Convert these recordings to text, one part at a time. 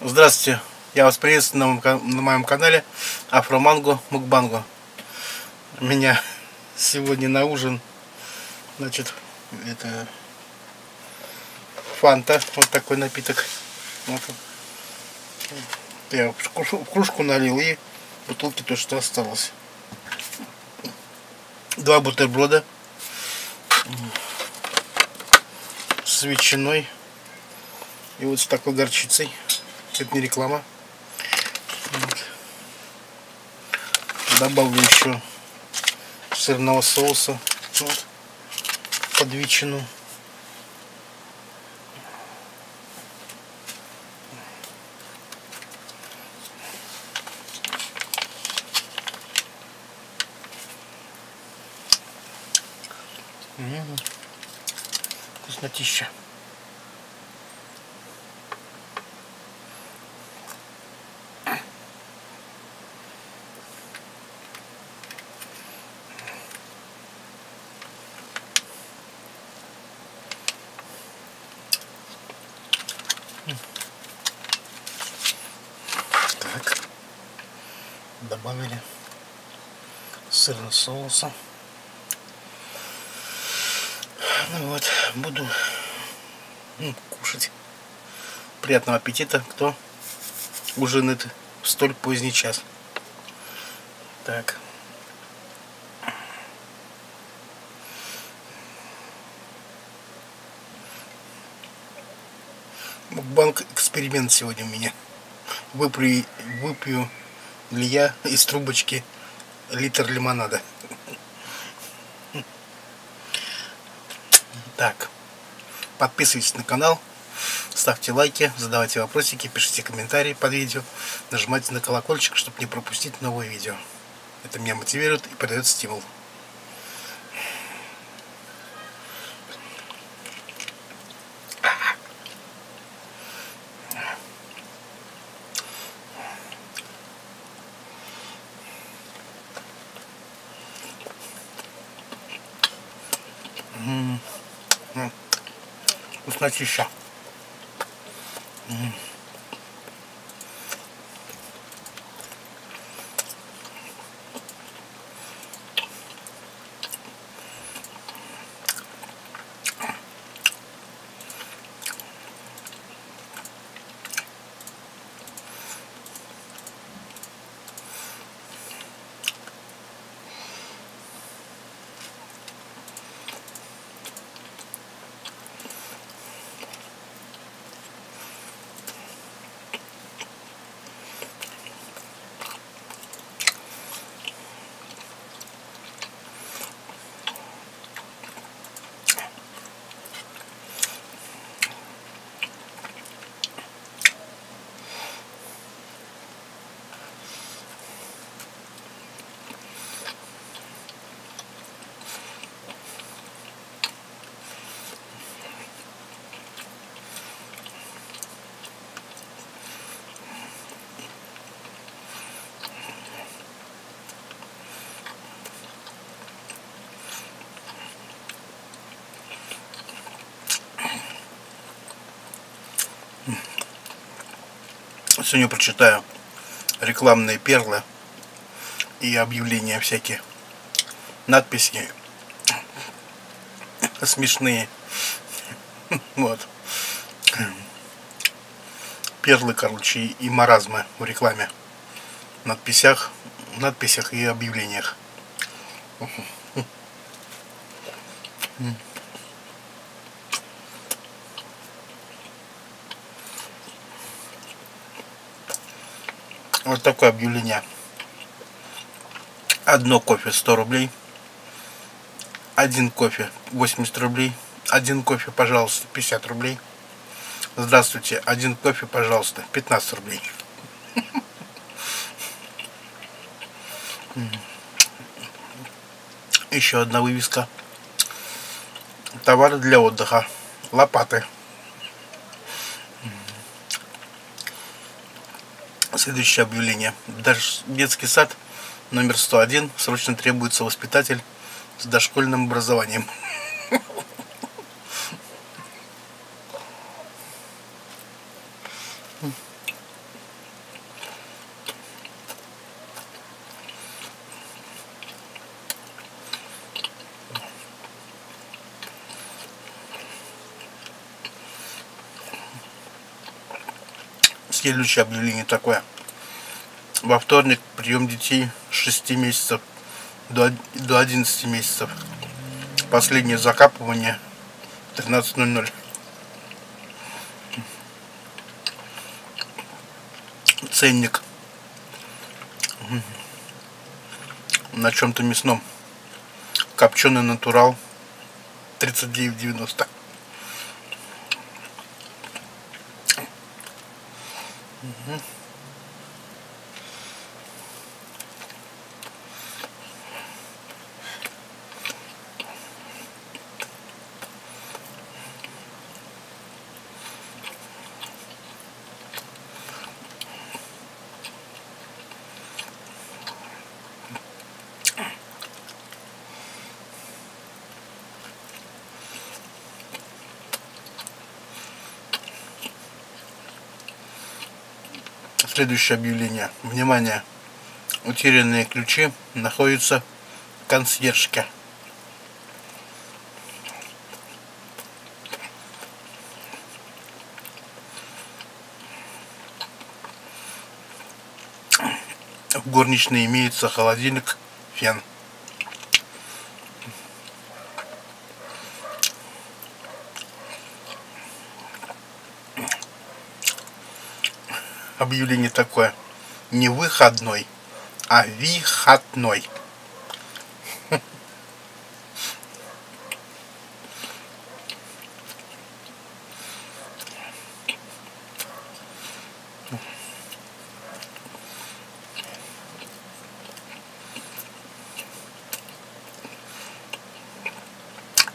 Здравствуйте, я вас приветствую на моем, на моем канале Афроманго Мукбанго. У меня сегодня на ужин, значит, это фанта, вот такой напиток. Вот. Я в кружку налил и бутылки то, что осталось. Два бутерброда с ветчиной и вот с такой горчицей. Это не реклама. Вот. Добавлю еще сырного соуса вот, под ветчину. Вкуснотища. Так. Добавили сырного соуса. Ну вот, буду ну, кушать. Приятного аппетита, кто ужинает в столь поздний час. Так. Банк эксперимент сегодня у меня. Выпью, выпью ли я из трубочки литр лимонада. Так, подписывайтесь на канал, ставьте лайки, задавайте вопросики, пишите комментарии под видео, нажимайте на колокольчик, чтобы не пропустить новые видео. Это меня мотивирует и придает стимул. Вкуснотища. Сегодня прочитаю рекламные перлы и объявления всякие. Надписи смешные. Вот. Перлы, короче, и маразмы в рекламе. Надписях, надписях и объявлениях. Вот такое объявление. Одно кофе 100 рублей. Один кофе 80 рублей. Один кофе, пожалуйста, 50 рублей. Здравствуйте, один кофе, пожалуйста, 15 рублей. Еще одна вывеска. Товары для отдыха. Лопаты. Следующее объявление. Даже детский сад номер 101. Срочно требуется воспитатель с дошкольным образованием. Следующее объявление такое. Во вторник прием детей с 6 месяцев до, до 11 месяцев. Последнее закапывание 13.00. Ценник на чем-то мясном. Копченый натурал 39,90. Mm-hmm. Следующее объявление. Внимание! Утерянные ключи находятся в консьержке. В горничной имеется холодильник, фен. Объявление такое. Не выходной, а выходной.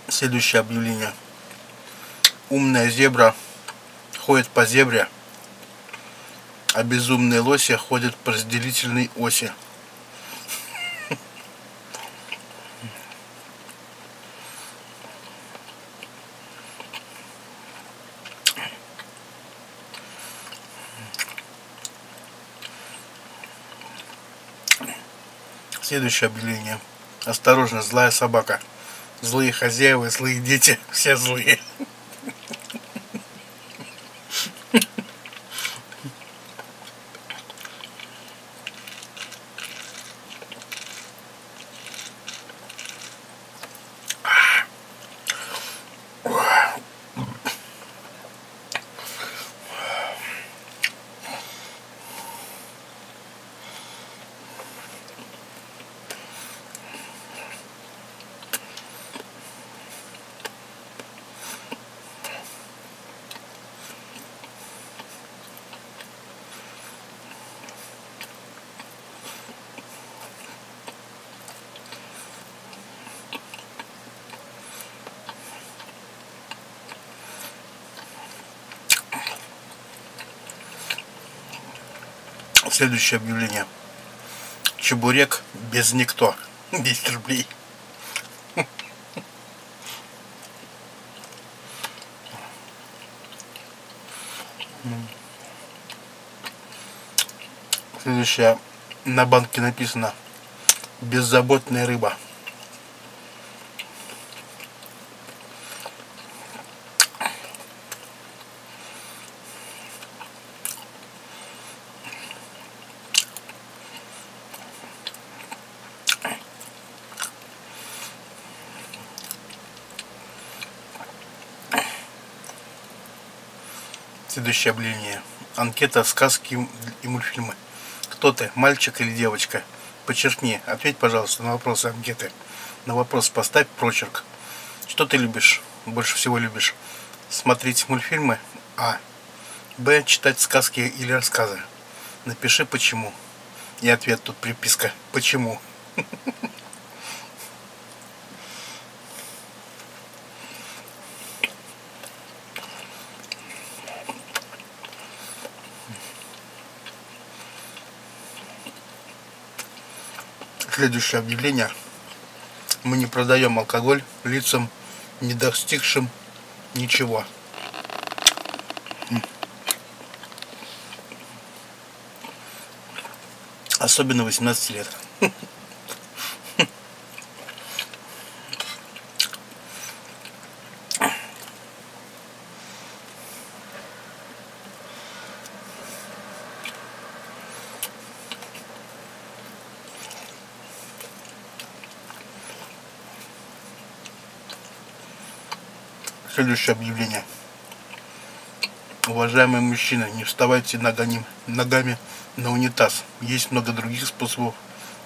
Следующее объявление. Умная зебра ходит по зебре а безумные лоси ходят по разделительной оси. Следующее объявление. Осторожно, злая собака. Злые хозяева, злые дети, все злые. Следующее объявление. Чебурек без никто. 10 рублей. Следующее. На банке написано беззаботная рыба. Объявление. Анкета сказки и мультфильмы. Кто ты, мальчик или девочка? Подчеркни. Ответь, пожалуйста, на вопросы анкеты. На вопрос поставь прочерк. Что ты любишь? Больше всего любишь? Смотреть мультфильмы? А. Б. Читать сказки или рассказы. Напиши почему. И ответ тут приписка. Почему? Следующее объявление. Мы не продаем алкоголь лицам, не достигшим ничего. Особенно 18 лет. Следующее объявление. Уважаемые мужчины, не вставайте ногами, ногами на унитаз. Есть много других способов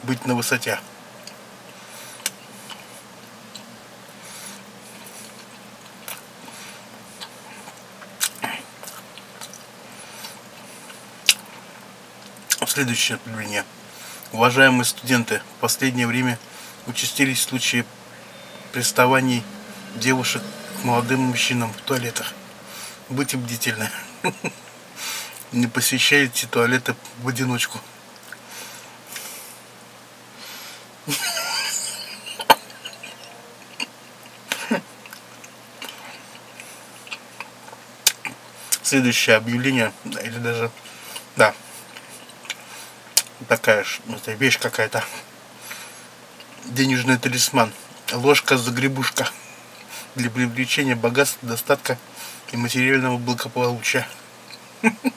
быть на высоте. Следующее объявление. Уважаемые студенты, в последнее время участились случаи приставаний девушек молодым мужчинам в туалетах. Будьте бдительны. Не посещайте туалеты в одиночку. Следующее объявление, или даже, да, такая это вещь какая-то. Денежный талисман. Ложка-загребушка для привлечения богатства, достатка и материального благополучия.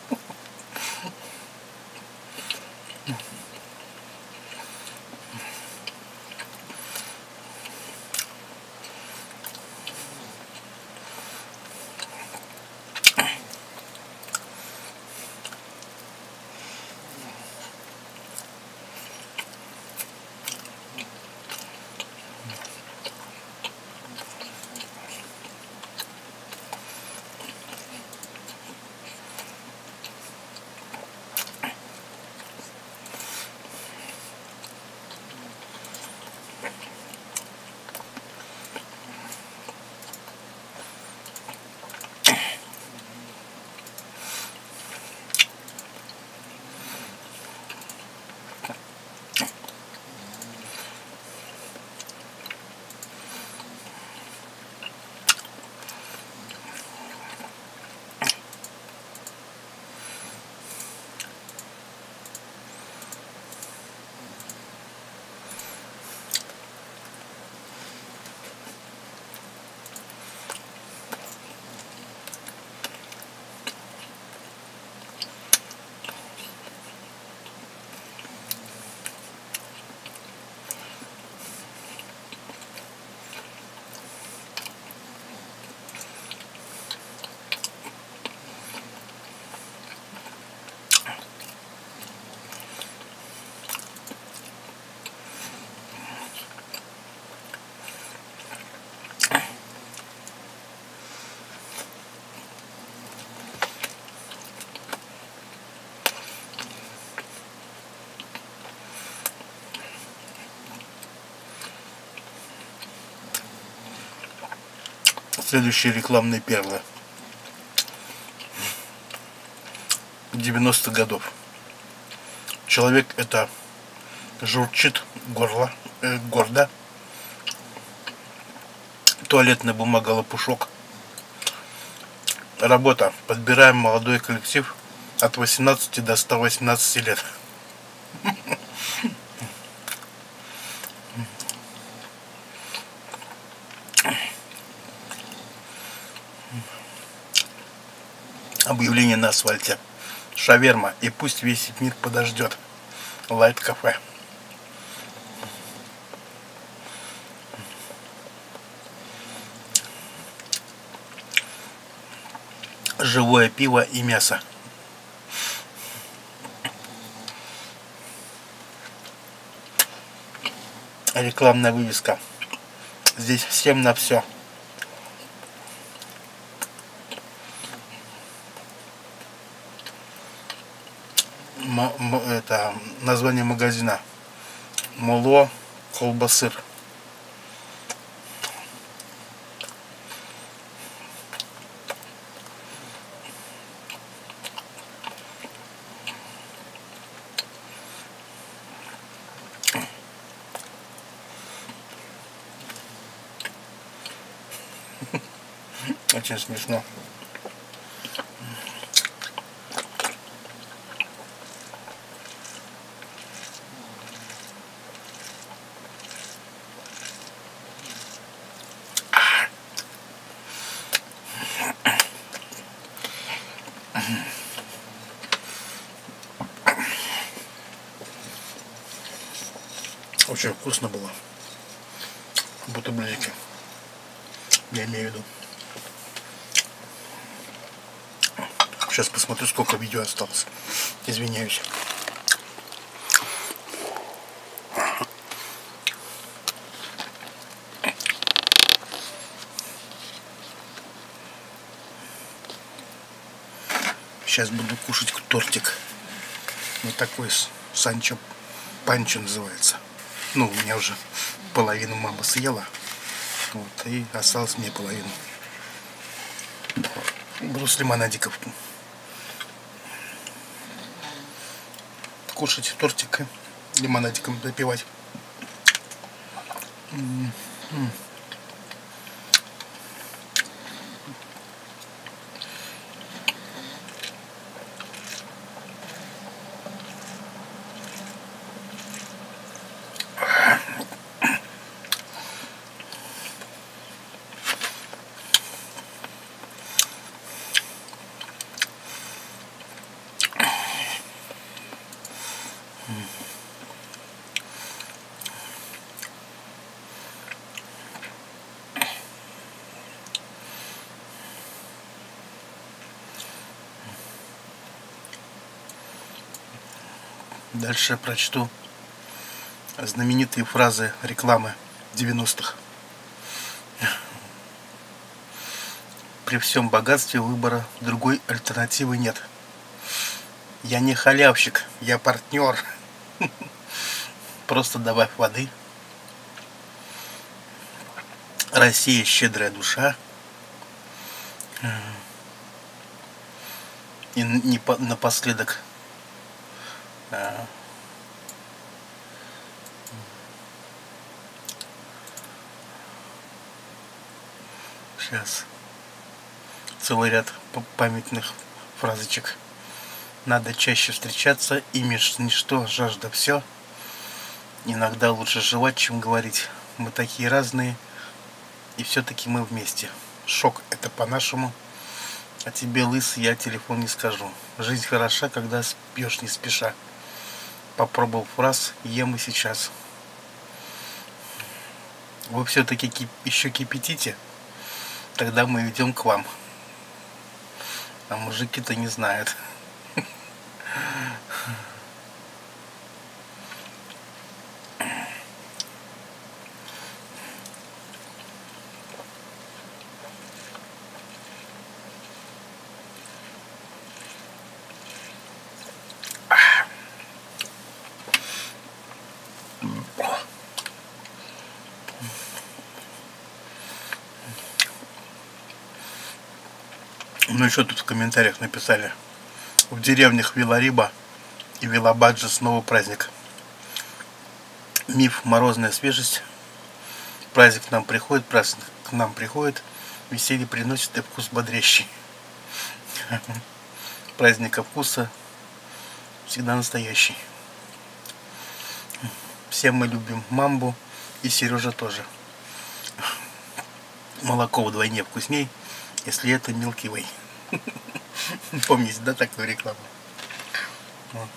Следующие рекламные перлы. 90-х годов. Человек это журчит горло, э, гордо. Туалетная бумага лопушок. Работа. Подбираем молодой коллектив от 18 до 118 лет. Объявление на асфальте. Шаверма. И пусть весь мир подождет. Лайт кафе. Живое пиво и мясо. Рекламная вывеска. Здесь всем на все. Это название магазина. Муло колбасыр. Очень смешно. Очень вкусно было. Бутербродики. Я имею в виду. Сейчас посмотрю, сколько видео осталось. Извиняюсь. Сейчас буду кушать тортик. Вот такой Санчо Панчо называется. Ну, у меня уже половину мама съела. Вот, и осталось мне половину. Буду лимонадиков кушать тортик лимонадиком запивать. М -м -м. Дальше прочту знаменитые фразы рекламы 90-х. При всем богатстве выбора другой альтернативы нет. Я не халявщик, я партнер. Просто добавь воды. Россия щедрая душа. И напоследок Сейчас целый ряд памятных фразочек. Надо чаще встречаться, имидж ничто, жажда все. Иногда лучше жевать, чем говорить. Мы такие разные, и все-таки мы вместе. Шок это по-нашему. А тебе, лысый, я телефон не скажу. Жизнь хороша, когда спьешь не спеша попробовал фраз ем и сейчас. Вы все-таки еще кипятите, тогда мы идем к вам. А мужики-то не знают. Еще тут в комментариях написали. В деревнях Вилариба и Вилабаджа снова праздник. Миф «Морозная свежесть». Праздник к нам приходит, праздник к нам приходит. Веселье приносит и вкус бодрящий. Праздника вкуса всегда настоящий. Все мы любим мамбу и Сережа тоже. Молоко вдвойне вкусней, если это Milky Way. Помните, да, такую рекламу? Вот.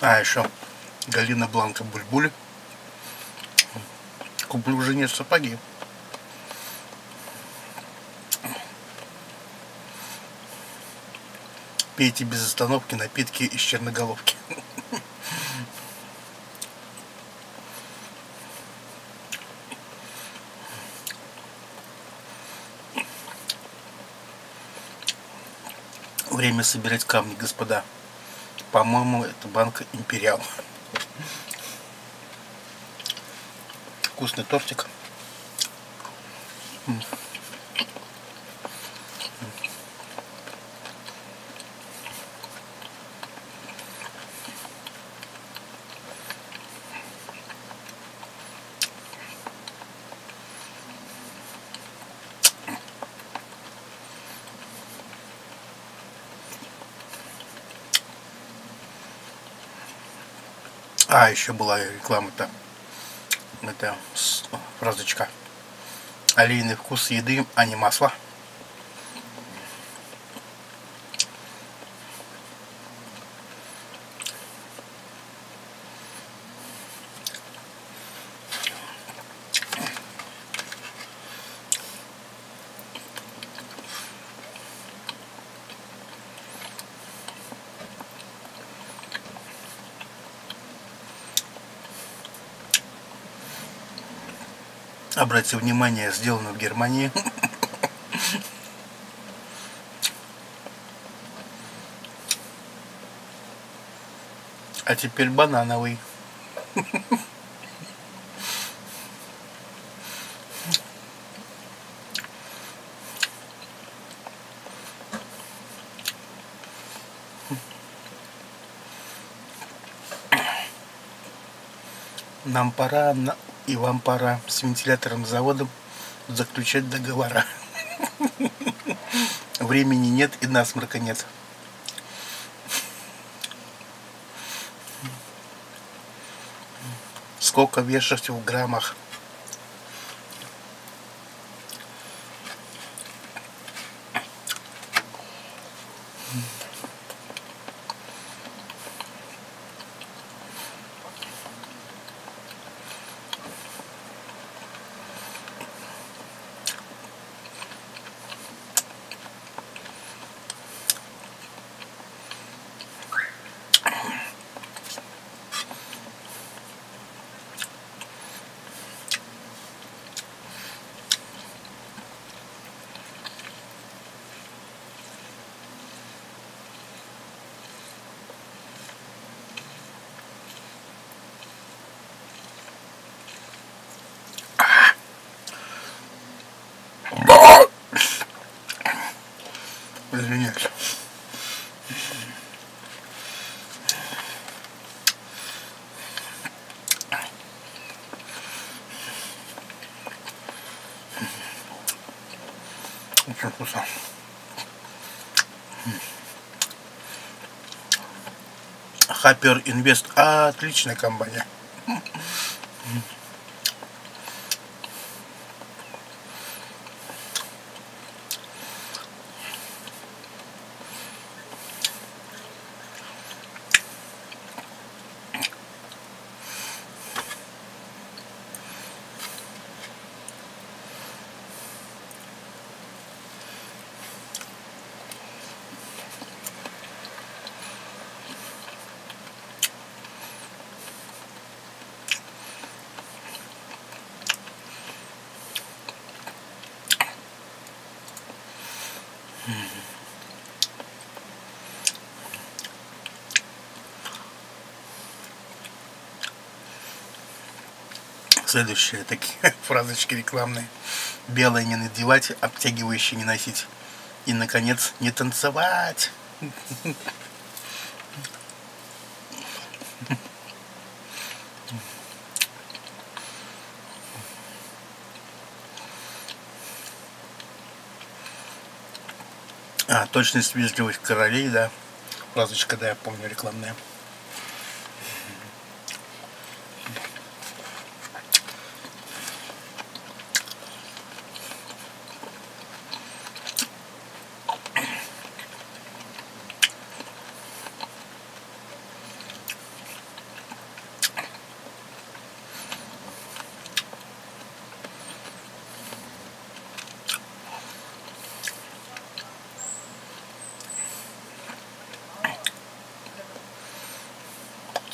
А, еще Галина Бланка Бульбуль. Куплю жене сапоги. Пейте без остановки напитки из черноголовки. Время собирать камни, господа. По-моему, это банка Империал. Вкусный тортик. А, еще была реклама-то. Это фразочка. Олейный вкус еды, а не масла. Обратите внимание, сделано в Германии. А теперь банановый. Нам пора, и вам пора с вентиляторным заводом заключать договора. Времени нет и насморка нет. Сколько вешать в граммах? Очень вкусно. Хаппер Инвест. Отличная компания. Следующие такие фразочки рекламные. Белое не надевать, обтягивающие не носить. И, наконец, не танцевать. А, точность, вежливость королей, да. Фразочка, да, я помню, рекламная.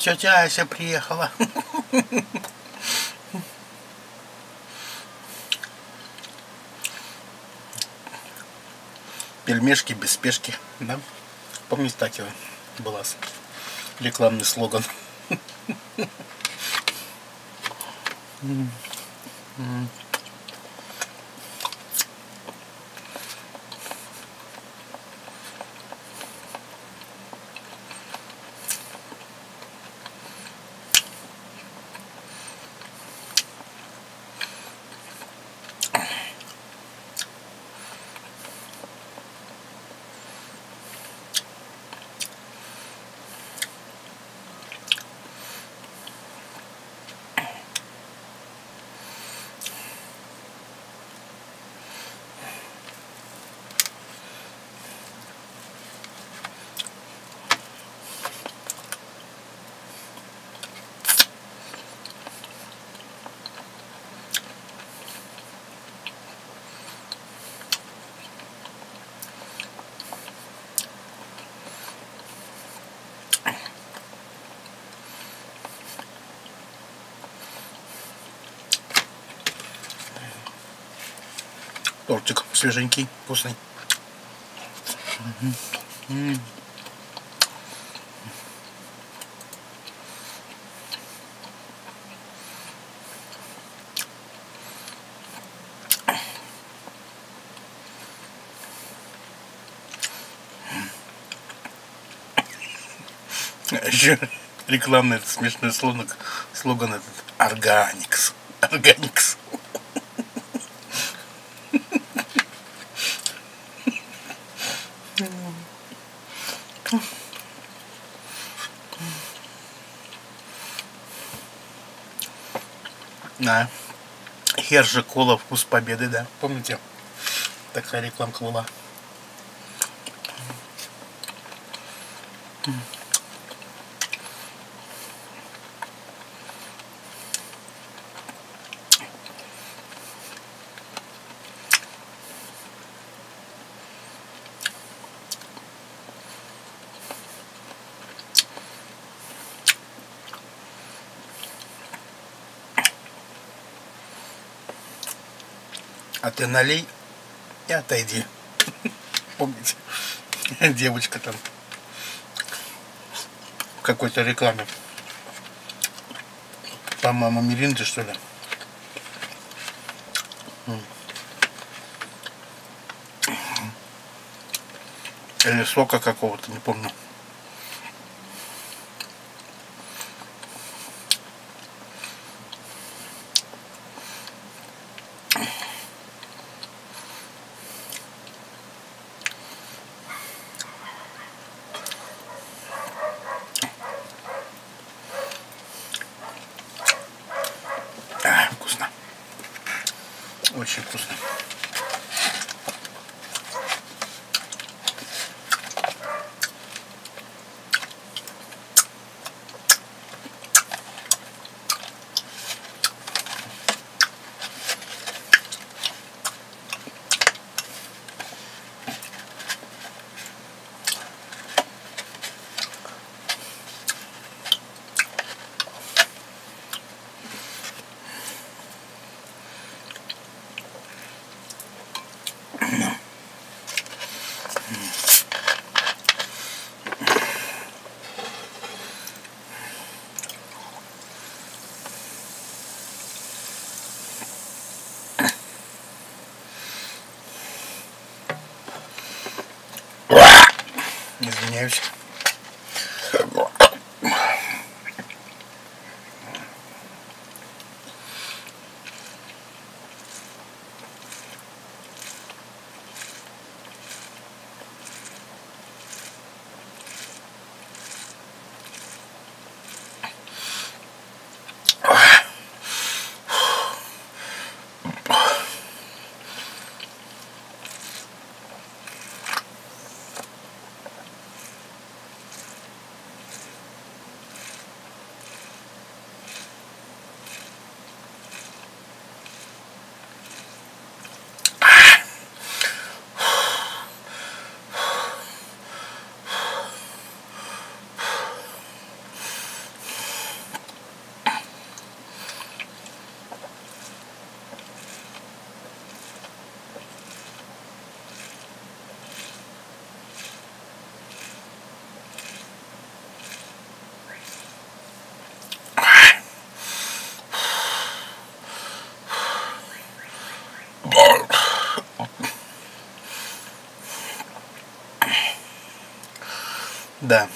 Тетя Ася приехала. Пельмешки без спешки, да? Помните, так была рекламный слоган. Mm-hmm. Тортик свеженький, вкусный. Еще рекламный смешной слоган, слоган этот Органикс. Органикс. Да. Хержи кола вкус победы, да. Помните? Такая рекламка была. Ты налей и отойди. Помните? Девочка там в какой-то рекламе. По-моему, Миринды, что ли. Или сока какого-то, не помню. Oh. Да.